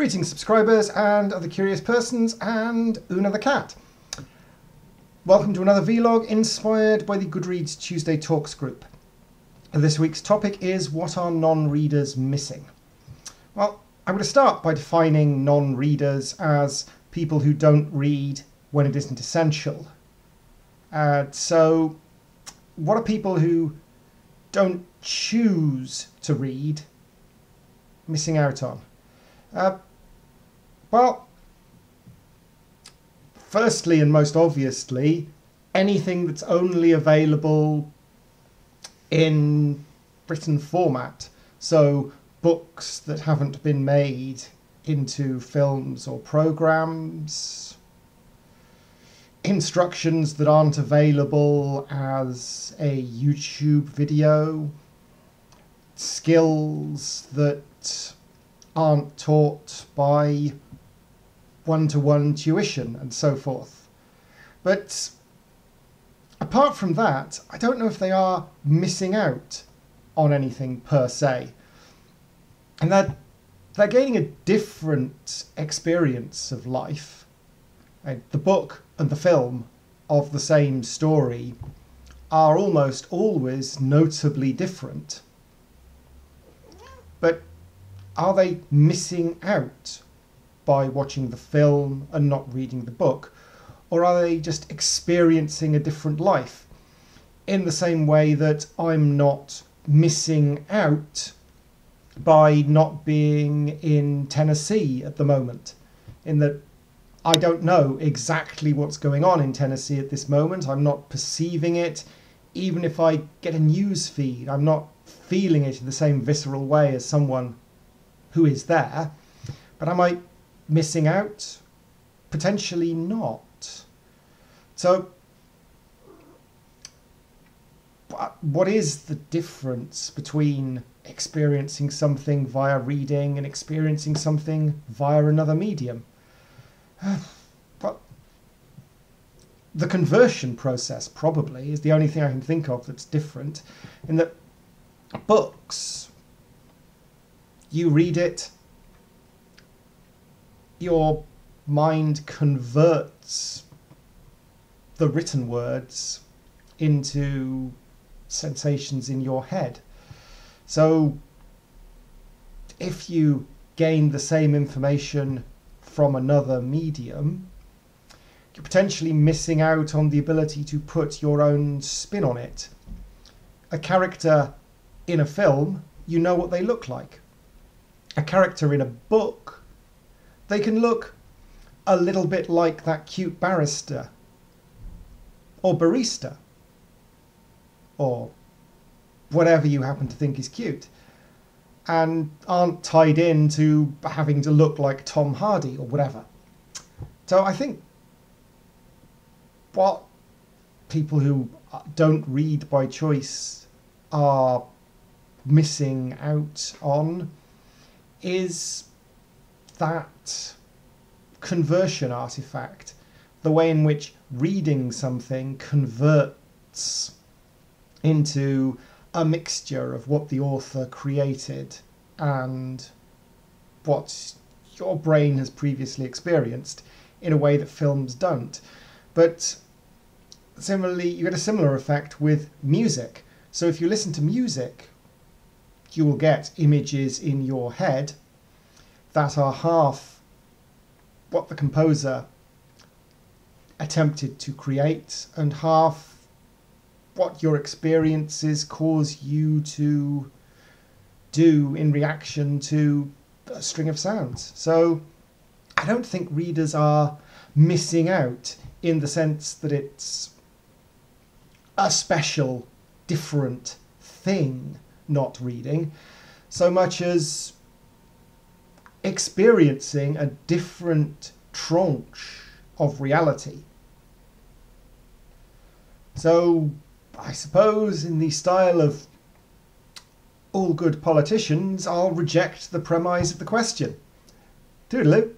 Greetings, subscribers and other curious persons, and Una the cat. Welcome to another vlog inspired by the Goodreads Tuesday Talks group. This week's topic is What are non-readers missing? Well, I'm going to start by defining non-readers as people who don't read when it isn't essential. Uh, so, what are people who don't choose to read missing out on? Uh, well, firstly and most obviously, anything that's only available in written format. So books that haven't been made into films or programs, instructions that aren't available as a YouTube video, skills that aren't taught by one-to-one tuition and so forth. But apart from that, I don't know if they are missing out on anything per se. And that they're gaining a different experience of life. Uh, the book and the film of the same story are almost always notably different. But are they missing out by watching the film and not reading the book? Or are they just experiencing a different life? In the same way that I'm not missing out by not being in Tennessee at the moment, in that I don't know exactly what's going on in Tennessee at this moment. I'm not perceiving it. Even if I get a news feed, I'm not feeling it in the same visceral way as someone who is there. But I missing out? Potentially not. So, what is the difference between experiencing something via reading and experiencing something via another medium? But the conversion process probably is the only thing I can think of that's different in that books you read it your mind converts the written words into sensations in your head. So if you gain the same information from another medium, you're potentially missing out on the ability to put your own spin on it. A character in a film, you know what they look like. A character in a book, they can look a little bit like that cute barrister or barista or whatever you happen to think is cute and aren't tied in to having to look like Tom Hardy or whatever. So I think what people who don't read by choice are missing out on is that conversion artifact, the way in which reading something converts into a mixture of what the author created and what your brain has previously experienced in a way that films don't. But similarly, you get a similar effect with music. So if you listen to music, you will get images in your head that are half what the composer attempted to create and half what your experiences cause you to do in reaction to a string of sounds. So I don't think readers are missing out in the sense that it's a special, different thing not reading, so much as experiencing a different tranche of reality. So, I suppose, in the style of all good politicians, I'll reject the premise of the question. Toodaloo.